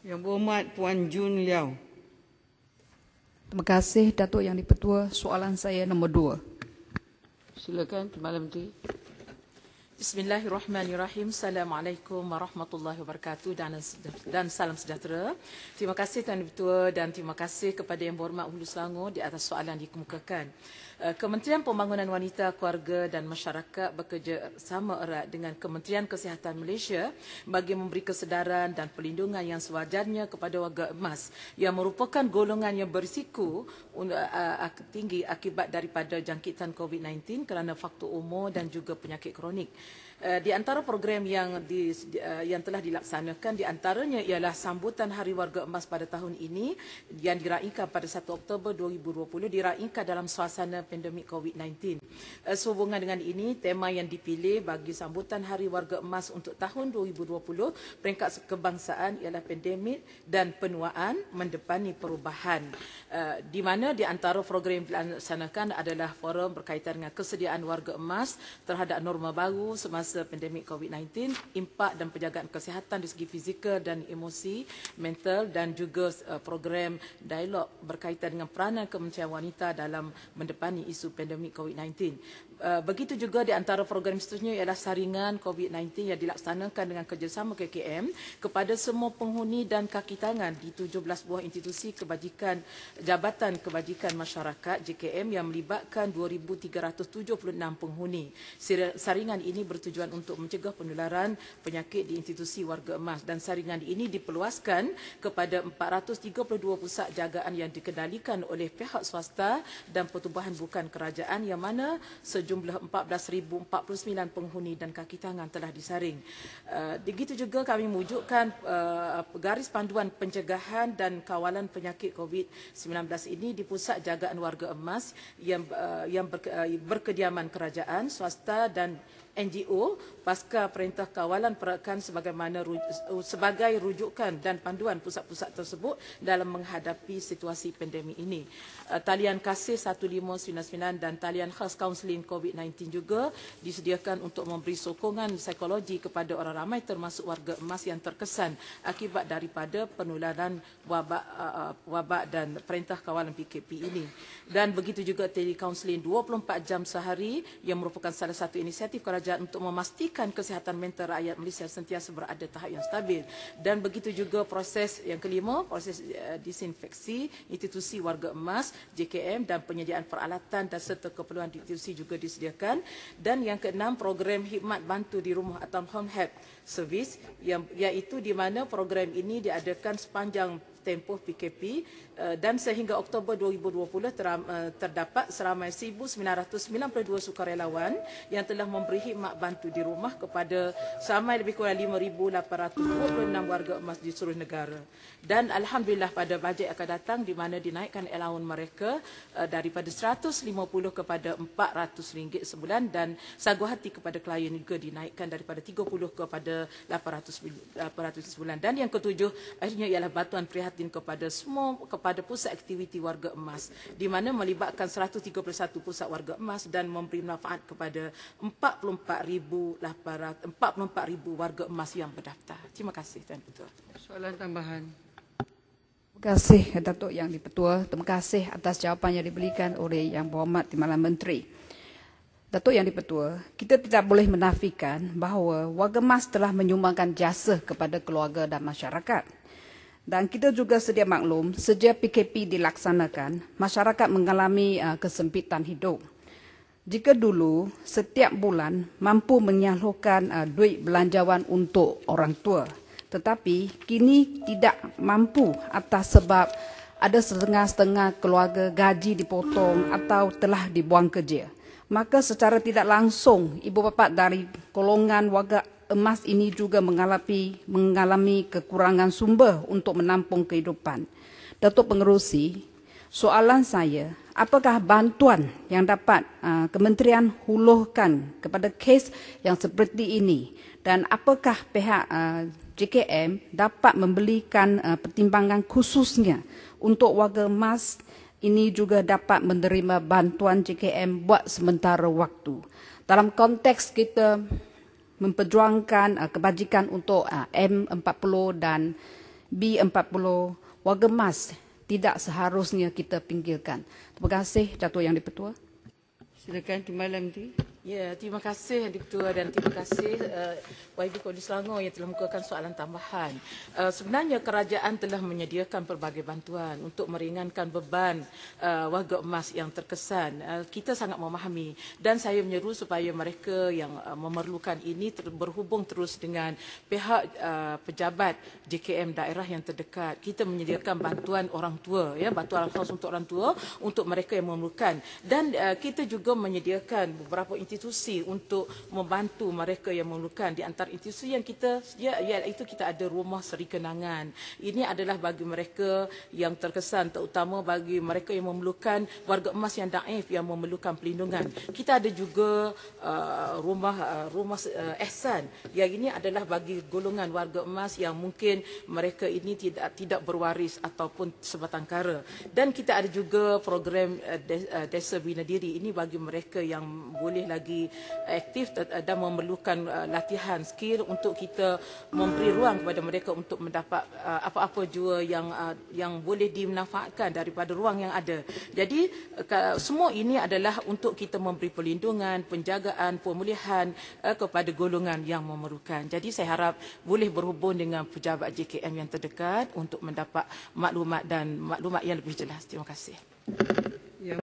Yang berhormat Puan Jun Liao. Terima kasih Datuk Yang Dipertua. Soalan saya nombor dua. Silakan Timbalan Menteri. Bismillahirrahmanirrahim. Assalamualaikum warahmatullahi wabarakatuh dan, dan salam sejahtera. Terima kasih Tuan Ketua dan terima kasih kepada Yang Berhormat Hulu Selangor di atas soalan yang dikemukakan. Eh, Kementerian Pembangunan Wanita, Keluarga dan Masyarakat bekerja sama erat dengan Kementerian Kesihatan Malaysia bagi memberi kesedaran dan perlindungan yang sewajarnya kepada warga emas yang merupakan golongan yang berisiko tinggi akibat daripada jangkitan COVID-19 kerana faktor umur dan juga penyakit kronik. Uh, di antara program yang di, uh, yang telah dilaksanakan di antaranya ialah sambutan Hari Warga Emas pada tahun ini yang diraikan pada 1 Oktober 2020 diraikan dalam suasana pandemik COVID-19. Uh, sehubungan dengan ini tema yang dipilih bagi sambutan Hari Warga Emas untuk tahun 2020 peringkat kebangsaan ialah pandemik dan penuaan mendepani perubahan. Di mana di antara program yang dilaksanakan adalah forum berkaitan dengan kesediaan warga emas terhadap norma baru semasa pandemik COVID-19, impak dan penjagaan kesihatan di segi fizikal dan emosi, mental dan juga uh, program dialog berkaitan dengan peranan Kementerian Wanita dalam mendepani isu pandemik COVID-19. Uh, begitu juga di antara program seterusnya ialah saringan COVID-19 yang dilaksanakan dengan kerjasama KKM kepada semua penghuni dan kaki tangan di 17 buah institusi kebajikan Jabatan Kebajikan Masyarakat JKM yang melibatkan 2,376 penghuni. Saringan ini bertujuan untuk mencegah penularan penyakit di institusi warga emas dan saringan ini diperluaskan kepada 432 pusat jagaan yang dikendalikan oleh pihak swasta dan pertubuhan bukan kerajaan yang mana sejumlah 14,049 penghuni dan kaki tangan telah disaring. Uh, begitu juga kami mewujudkan uh, garis panduan pencegahan dan kawalan penyakit COVID-19 ini di pusat jagaan warga emas yang uh, yang berkediaman kerajaan, swasta dan NGO pasca perintah kawalan perakan sebagaimana sebagai rujukan dan panduan pusat-pusat tersebut dalam menghadapi situasi pandemik ini. Talian kasih 1599 dan talian khas kaunseling COVID-19 juga disediakan untuk memberi sokongan psikologi kepada orang ramai termasuk warga emas yang terkesan akibat daripada penularan wabak, uh, wabak dan perintah kawalan PKP ini. Dan begitu juga telecounseling 24 jam sehari yang merupakan salah satu inisiatif kerajaan untuk memastikan kesihatan mental rakyat Malaysia sentiasa berada tahap yang stabil dan begitu juga proses yang kelima proses uh, disinfeksi institusi warga emas JKM dan penyediaan peralatan dan serta keperluan institusi juga disediakan. Dan yang keenam program khidmat bantu di rumah atau home help service yang iaitu di mana program ini diadakan sepanjang tempoh PKP eh, dan sehingga Oktober 2020 eh, terdapat seramai 1992 sukarelawan yang telah memberi khidmat bantu di rumah kepada seramai lebih kurang 5826 warga emas di seluruh negara. Dan alhamdulillah pada bajet akan datang di mana dinaikkan allowance mereka eh, daripada 150 kepada 400 ringgit sebulan dan sagu hati kepada klien juga dinaikkan daripada 30 kepada 800 800 sebulan. Dan yang ketujuh akhirnya ialah bantuan prihatin kepada semua kepada pusat aktiviti warga emas di mana melibatkan 131 pusat warga emas dan memberi manfaat kepada 44,000 44,000 warga emas yang berdaftar. Terima kasih Tuan Ketua. Soalan tambahan. Terima kasih Datuk Yang Dipertua. Terima kasih atas jawapan yang diberikan oleh Yang Berhormat Timbalan Menteri. Datuk Yang Dipertua, kita tidak boleh menafikan bahawa warga emas telah menyumbangkan jasa kepada keluarga dan masyarakat. Dan kita juga sedia maklum, sejak PKP dilaksanakan, masyarakat mengalami uh, kesempitan hidup. Jika dulu setiap bulan mampu menyalurkan uh, duit belanjawan untuk orang tua, tetapi kini tidak mampu atas sebab ada setengah-setengah keluarga gaji dipotong atau telah dibuang kerja. Maka secara tidak langsung ibu bapa dari golongan warga emas ini juga mengalami mengalami kekurangan sumber untuk menampung kehidupan. Datuk Pengerusi, soalan saya, apakah bantuan yang dapat uh, kementerian huluhkan kepada kes yang seperti ini dan apakah pihak uh, JKM dapat membelikan uh, pertimbangan khususnya untuk warga emas ini juga dapat menerima bantuan JKM buat sementara waktu. Dalam konteks kita memperjuangkan uh, kebajikan untuk uh, M40 dan B40 warga emas tidak seharusnya kita pinggirkan. Terima kasih Datuk Yang Dipertua. Silakan Timbalan Menteri. Ya, terima kasih Ketua dan terima kasih uh, YB Kodim Selangor yang telah mengukakan soalan tambahan. Uh, sebenarnya kerajaan telah menyediakan pelbagai bantuan untuk meringankan beban uh, warga emas yang terkesan. Uh, kita sangat memahami dan saya menyeru supaya mereka yang uh, memerlukan ini ter- berhubung terus dengan pihak uh, pejabat JKM daerah yang terdekat. Kita menyediakan bantuan orang tua, ya, bantuan khas untuk orang tua untuk mereka yang memerlukan dan uh, kita juga menyediakan beberapa institusi untuk membantu mereka yang memerlukan. Di antara institusi yang kita ya iaitu kita ada rumah seri kenangan. Ini adalah bagi mereka yang terkesan terutama bagi mereka yang memerlukan warga emas yang daif yang memerlukan perlindungan. Kita ada juga uh, rumah uh, rumah uh, ihsan. Yang ini adalah bagi golongan warga emas yang mungkin mereka ini tidak tidak berwaris ataupun sebatang kara. Dan kita ada juga program uh, uh, desa bina diri. Ini bagi mereka yang boleh lagi lagi aktif dan memerlukan uh, latihan skill untuk kita memberi ruang kepada mereka untuk mendapat uh, apa-apa jua yang yang boleh dimanfaatkan daripada ruang yang ada. Jadi semua ini adalah untuk kita memberi perlindungan, penjagaan, pemulihan kepada golongan yang memerlukan. Jadi saya harap boleh berhubung dengan pejabat JKM yang terdekat untuk mendapat maklumat dan maklumat yang lebih jelas. Terima kasih.